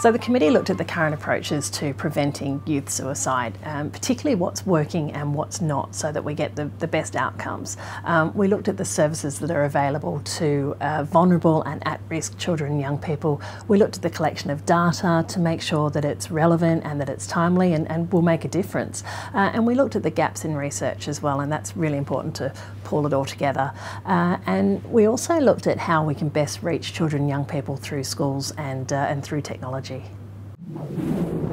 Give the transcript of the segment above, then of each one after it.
So the committee looked at the current approaches to preventing youth suicide, um, particularly what's working and what's not, so that we get the, the best outcomes. Um, we looked at the services that are available to uh, vulnerable and at-risk children and young people. We looked at the collection of data to make sure that it's relevant and that it's timely and, and will make a difference. Uh, and we looked at the gaps in research as well, and that's really important to pull it all together. Uh, and we also looked at how we can best reach children and young people through schools and, uh, and through technology technology.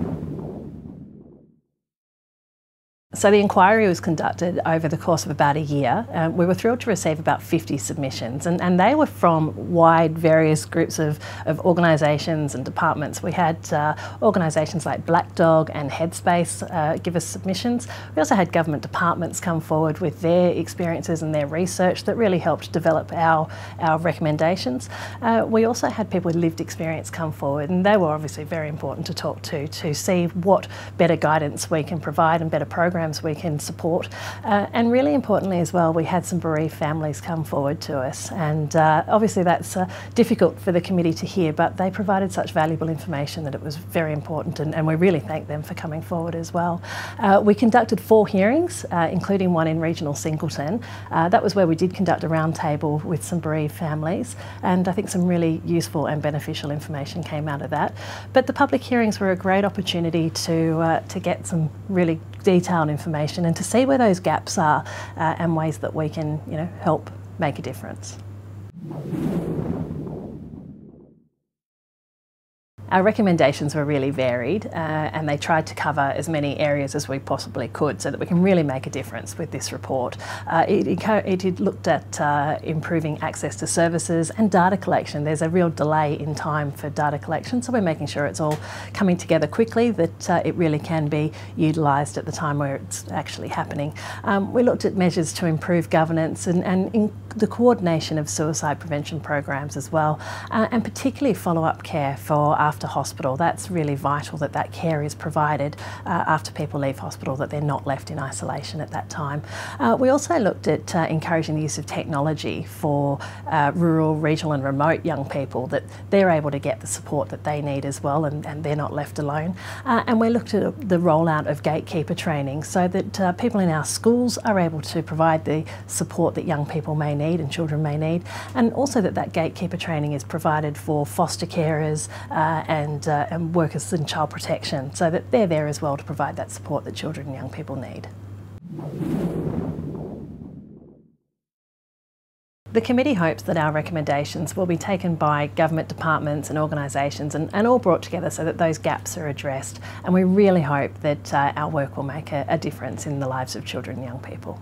So the inquiry was conducted over the course of about a year. Um, we were thrilled to receive about 50 submissions and, and they were from wide various groups of, of organisations and departments. We had uh, organisations like Black Dog and Headspace uh, give us submissions. We also had government departments come forward with their experiences and their research that really helped develop our, our recommendations. Uh, we also had people with lived experience come forward and they were obviously very important to talk to to see what better guidance we can provide and better programs programs we can support. Uh, and really importantly as well, we had some bereaved families come forward to us. And uh, obviously that's uh, difficult for the committee to hear, but they provided such valuable information that it was very important and, and we really thank them for coming forward as well. Uh, we conducted four hearings, uh, including one in regional Singleton. Uh, that was where we did conduct a roundtable with some bereaved families and I think some really useful and beneficial information came out of that. But the public hearings were a great opportunity to, to get some really detailed information and to see where those gaps are uh, and ways that we can you know, help make a difference. Our recommendations were really varied uh, and they tried to cover as many areas as we possibly could so that we can really make a difference with this report. Uh, it, it, looked at uh, improving access to services and data collection. There's a real delay in time for data collection so we're making sure it's all coming together quickly, that uh, it really can be utilised at the time where it's actually happening. Um, we looked at measures to improve governance and, and the coordination of suicide prevention programs as well uh, and particularly follow-up care for after hospital. That's really vital that that care is provided uh, after people leave hospital, that they're not left in isolation at that time. Uh, we also looked at uh, encouraging the use of technology for uh, rural, regional and remote young people, that they're able to get the support that they need as well and, and they're not left alone. Uh, and we looked at the rollout of gatekeeper training so that people in our schools are able to provide the support that young people may need and children may need and also that that gatekeeper training is provided for foster carers uh, and, uh, and workers in child protection so that they're there as well to provide that support that children and young people need. The committee hopes that our recommendations will be taken by government departments and organisations and, and, all brought together so that those gaps are addressed and we really hope that uh, our work will make a, a difference in the lives of children and young people.